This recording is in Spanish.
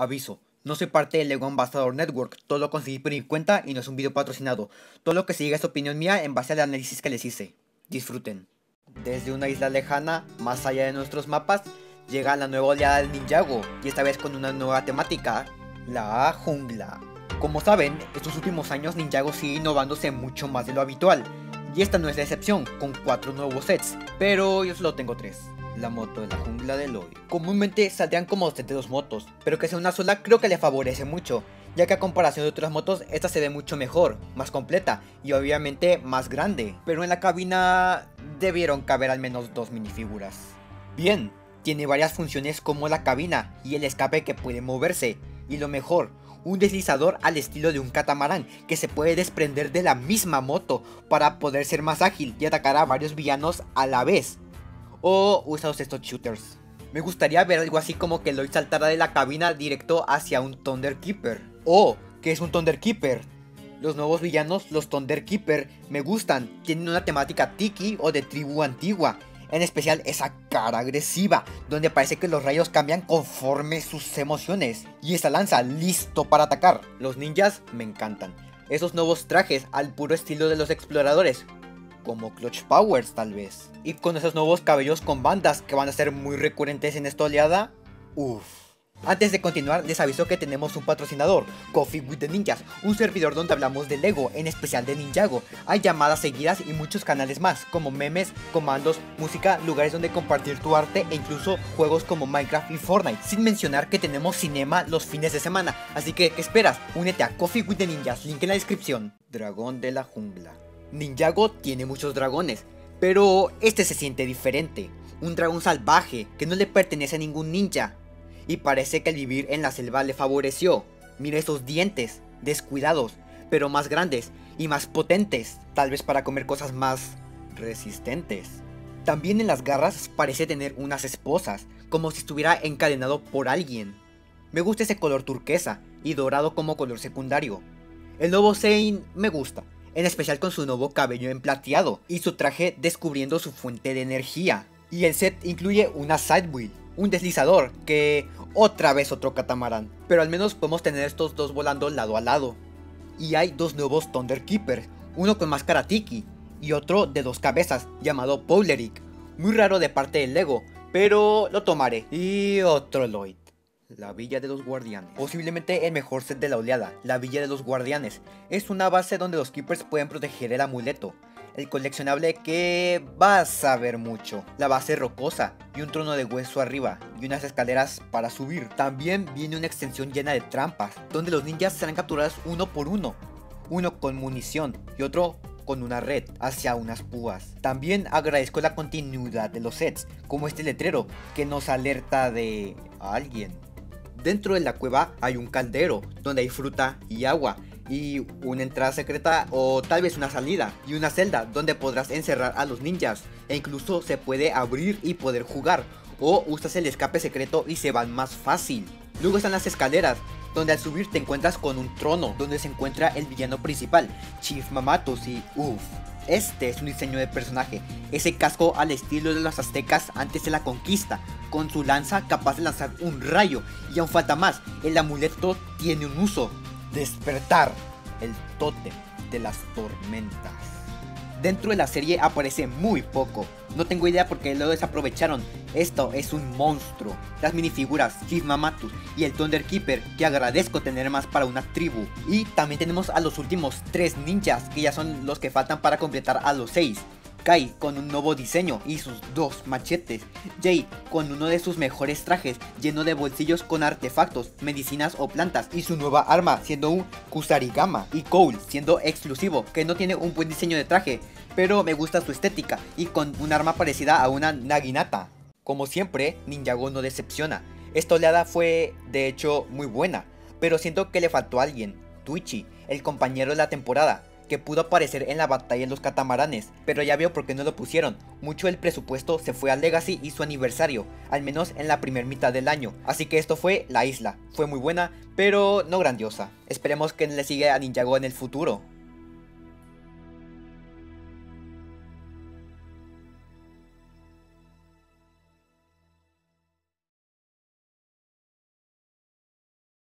Aviso, no soy parte del Lego Ambassador Network, todo lo conseguí por mi cuenta y no es un video patrocinado. Todo lo que sigue es opinión mía en base al análisis que les hice. Disfruten. Desde una isla lejana, más allá de nuestros mapas, llega la nueva oleada del Ninjago, y esta vez con una nueva temática, la jungla. Como saben, estos últimos años Ninjago sigue innovándose mucho más de lo habitual, y esta no es la excepción, con 4 nuevos sets, pero yo solo tengo 3 la moto de la jungla de Lloyd. Comúnmente saldrían como 72 motos, pero que sea una sola creo que le favorece mucho, ya que a comparación de otras motos esta se ve mucho mejor, más completa y obviamente más grande. Pero en la cabina debieron caber al menos dos minifiguras. Bien, tiene varias funciones como la cabina y el escape que puede moverse, y lo mejor, un deslizador al estilo de un catamarán que se puede desprender de la misma moto para poder ser más ágil y atacar a varios villanos a la vez o usa estos shooters. Me gustaría ver algo así como que Lloyd saltara de la cabina directo hacia un Thunder Keeper. O, que es un Thunder Keeper? Los nuevos villanos, los Thunder Keeper, me gustan. Tienen una temática tiki o de tribu antigua. En especial esa cara agresiva, donde parece que los rayos cambian conforme sus emociones. Y esa lanza listo para atacar. Los ninjas me encantan. Esos nuevos trajes al puro estilo de los exploradores, como Clutch Powers tal vez. Y con esos nuevos cabellos con bandas que van a ser muy recurrentes en esta oleada, uff. Antes de continuar, les aviso que tenemos un patrocinador, Coffee with the Ninjas, un servidor donde hablamos de Lego, en especial de Ninjago. Hay llamadas seguidas y muchos canales más, como memes, comandos, música, lugares donde compartir tu arte e incluso juegos como Minecraft y Fortnite. Sin mencionar que tenemos cinema los fines de semana. Así que, ¿qué esperas? Únete a Coffee with the Ninjas, link en la descripción. Dragón de la jungla. Ninjago tiene muchos dragones, pero este se siente diferente. Un dragón salvaje que no le pertenece a ningún ninja. Y parece que el vivir en la selva le favoreció. Mira esos dientes, descuidados, pero más grandes y más potentes, tal vez para comer cosas más resistentes. También en las garras parece tener unas esposas, como si estuviera encadenado por alguien. Me gusta ese color turquesa y dorado como color secundario. El nuevo Sein me gusta, en especial con su nuevo cabello emplateado y su traje descubriendo su fuente de energía. Y el set incluye una sidewheel, un deslizador, que otra vez otro catamarán, pero al menos podemos tener estos dos volando lado a lado. Y hay dos nuevos Thunder Keepers, uno con máscara tiki y otro de dos cabezas llamado Poleric, muy raro de parte del Lego, pero lo tomaré. Y otro Lloyd. La Villa de los Guardianes. Posiblemente el mejor set de la oleada, la Villa de los Guardianes. Es una base donde los Keepers pueden proteger el amuleto. El coleccionable que vas a ver mucho. La base rocosa y un trono de hueso arriba y unas escaleras para subir. También viene una extensión llena de trampas, donde los ninjas serán capturados uno por uno. Uno con munición y otro con una red hacia unas púas. También agradezco la continuidad de los sets, como este letrero que nos alerta de alguien. Dentro de la cueva hay un caldero donde hay fruta y agua y una entrada secreta o tal vez una salida y una celda donde podrás encerrar a los ninjas e incluso se puede abrir y poder jugar o usas el escape secreto y se van más fácil. Luego están las escaleras donde al subir te encuentras con un trono donde se encuentra el villano principal, Chief Mamatus y uff, este es un diseño de personaje, ese casco al estilo de los aztecas antes de la conquista, con su lanza capaz de lanzar un rayo, y aún falta más, el amuleto tiene un uso, despertar, el tótem de las tormentas. Dentro de la serie aparece muy poco, no tengo idea porque lo desaprovecharon. Esto es un monstruo. Las minifiguras Chief Mamatus y el Thunder Keeper que agradezco tener más para una tribu. Y también tenemos a los últimos 3 ninjas que ya son los que faltan para completar a los 6. Kai con un nuevo diseño y sus dos machetes, Jay con uno de sus mejores trajes lleno de bolsillos con artefactos, medicinas o plantas y su nueva arma siendo un Kusarigama y Cole siendo exclusivo que no tiene un buen diseño de traje pero me gusta su estética y con un arma parecida a una Naginata. Como siempre, Ninjago no decepciona. Esta oleada fue de hecho muy buena, pero siento que le faltó a alguien, Twitchy, el compañero de la temporada, que pudo aparecer en la batalla de los catamaranes, pero ya veo por qué no lo pusieron. Mucho del presupuesto se fue a Legacy y su aniversario, al menos en la primera mitad del año. Así que esto fue La Isla. Fue muy buena, pero no grandiosa. Esperemos que le siga a Ninjago en el futuro.